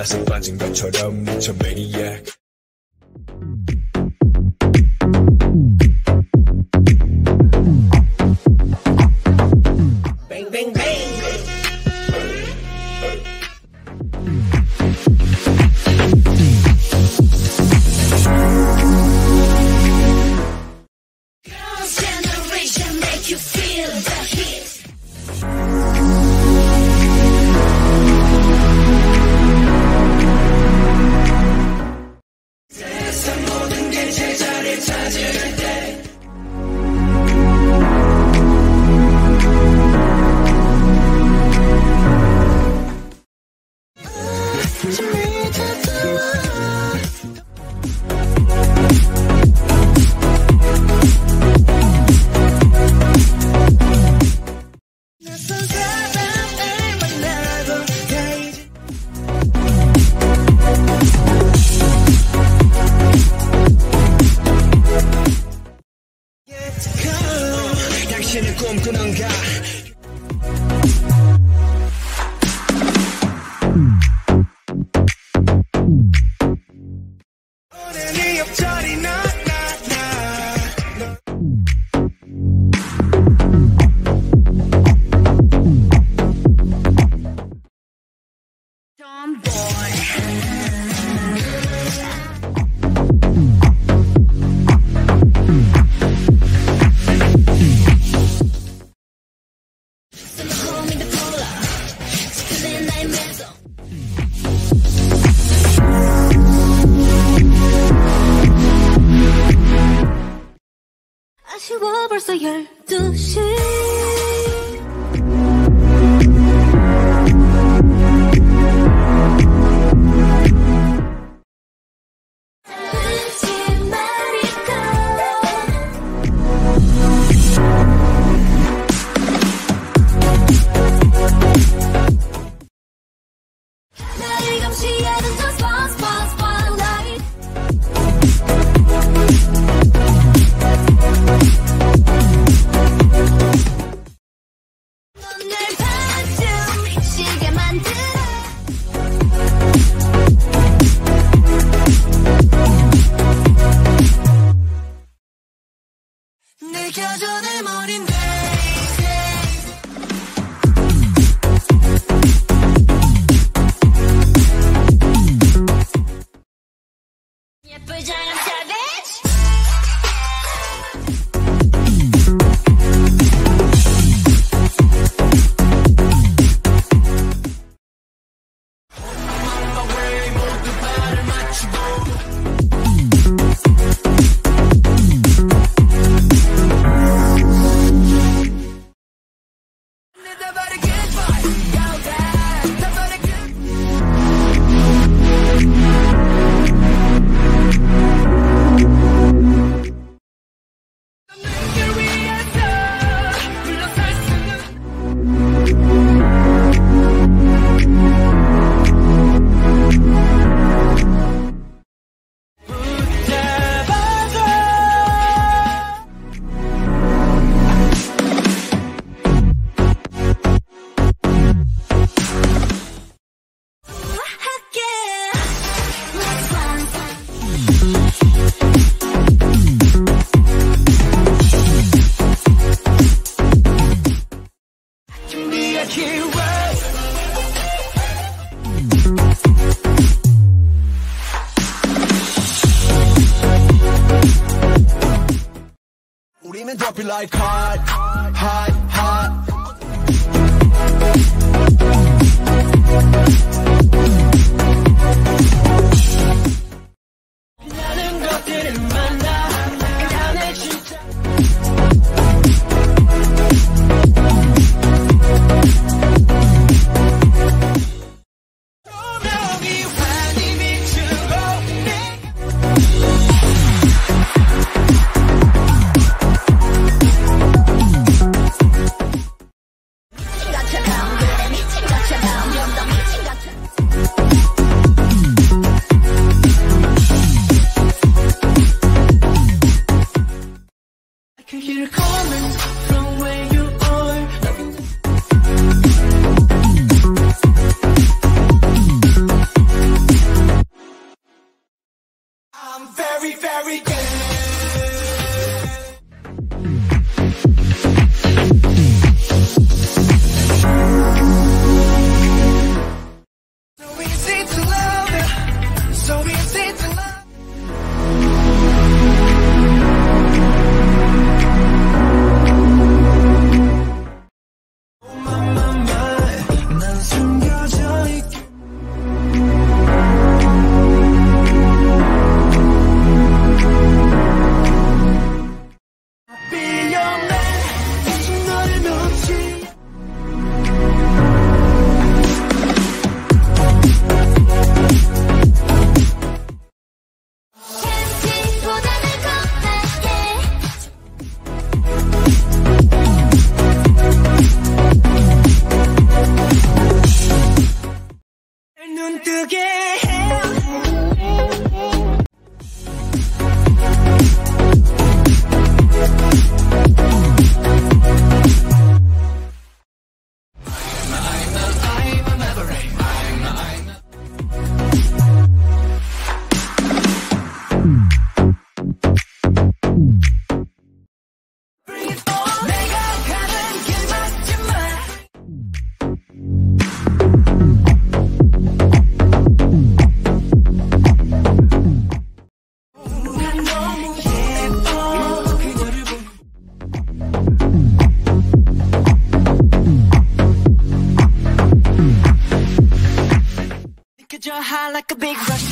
나서 빠진 것처럼 미쳐 매니악 이제는 꿈꾸는가 벌써 열두 시 지켜줘 내 머린 like hot get help. a big rush.